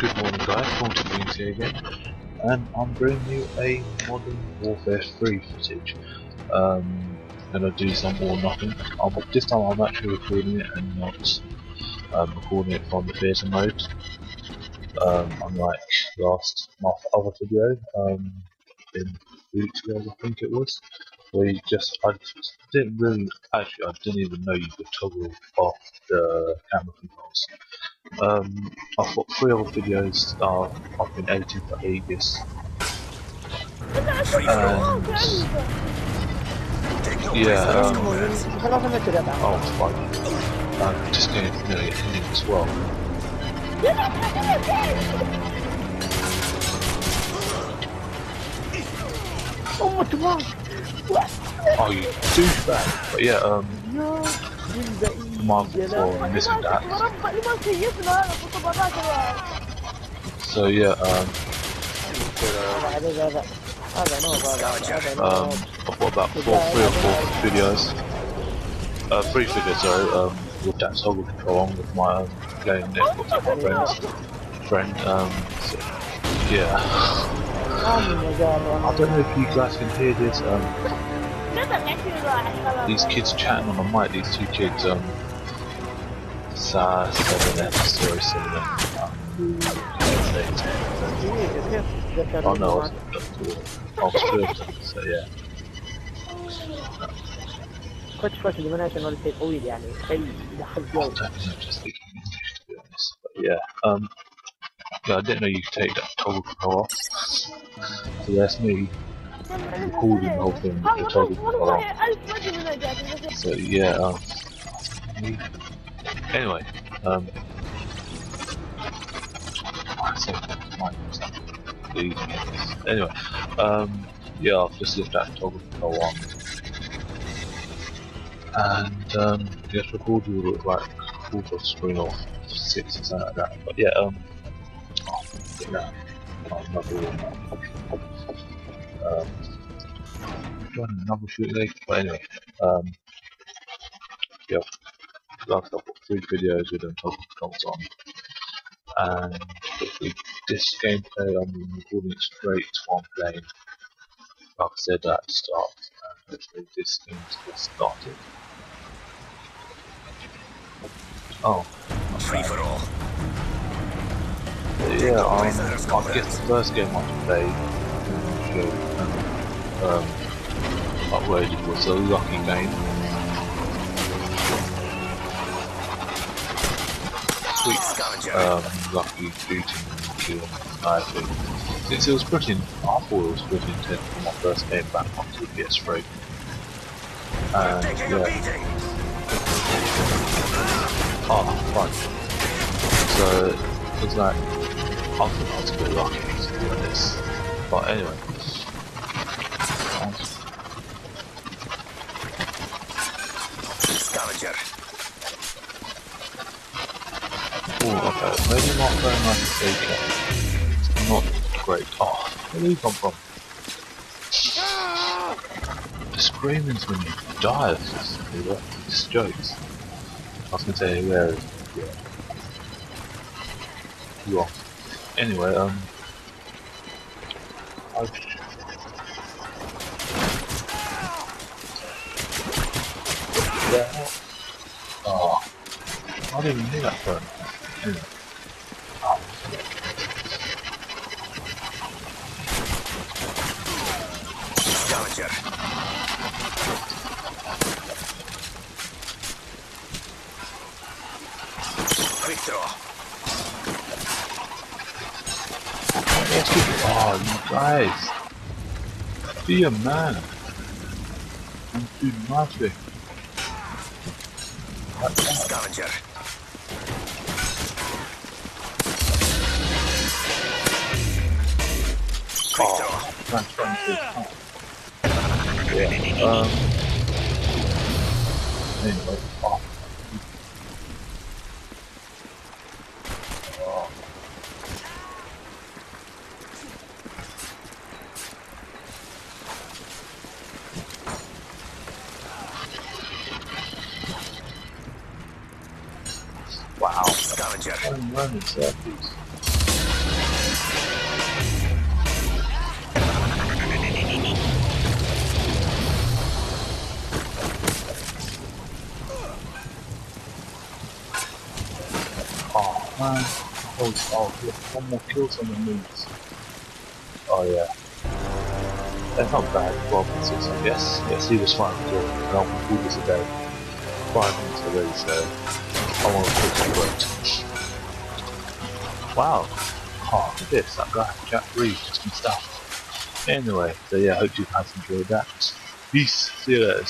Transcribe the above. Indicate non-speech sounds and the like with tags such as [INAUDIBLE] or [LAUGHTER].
Good morning guys, Haunted Wings here again, and I'm bringing you a Modern Warfare 3 footage. Um, gonna do some or nothing. I'm, this time I'm actually recording it and not um, recording it from the theatre mode. Um, unlike last my other video, um, in weeks ago I think it was, you just I didn't really actually I didn't even know you could toggle off the camera controls. Um, I've got three other videos that I've been editing for ages. Yeah, um, oh, fine. I'm just going to nearly ending as well. Oh, the fuck? Oh, you douchebag! But yeah, um. Marvel for missing that. So yeah, um, um, I've got about four, three or four videos. Uh, three videos, sorry, um, with that toggle control on with my um, playing Xbox with my friends, friend. Um, so, yeah. [LAUGHS] Ano na gano'n? I don't know if you guys can hear this. Um, these kids chatting on the mic. These two kids. Um, Sa seven F story seven F. Um, oh no, I was I was filming, so yeah. كوتش كوتش اللي مناش انه شيء طويل يعني شيء يدخل I جو don't know, just speaking English to be honest. But yeah, um, yeah, I didn't know you could take that toggle control off. So that's me recording the whole thing with the toggle control off. So yeah, um, anyway, um, I said my please. Anyway, um, yeah, I've just left that toggle control on. And um, just record you like quarter of screen off, six or something like that. But yeah, um, yeah. Um, another shoot leg, but anyway, um, yeah, like I've got three videos with them controls on, and this gameplay I'm recording it straight I'm playing. Like I said at the start, and hopefully this game's just started. Oh, Free for all. Yeah, um, I guess the first game I played, um, um, uploaded was a lucky game. Sweet um, lucky shooting and killing and sniping. Since it was pretty, I thought it was pretty intense when I first came back onto the PS3. And yeah, oh, fun. So it was like, I think I was a bit lucky to be honest. But anyway. Scavenger. Oh, okay, maybe not very much Seika. It's not great. Oh, where do you come from? The screamings when you die is just, it's jokes. I was gonna say where is yeah. You are. Anyway, um oh, sh- Yeah. Oh, I didn't even hear that for. Anyway. Oh, Scavenger. You you guys. Be a man. And do nothing. Scavenger. Oh, that's Yeah. Um. Anyway. Wow. Scavenger. I'm running. Oh man, oh, oh look, one more kill someone needs. Oh yeah. That's not bad, 12 and 6, yes, yes he was fine, Jordan, and I'll 5 minutes already, so Want to worked. Wow. Oh, this, that guy, Jack just some stuff. Anyway, so yeah, I hope you guys enjoyed that. Peace, see you later.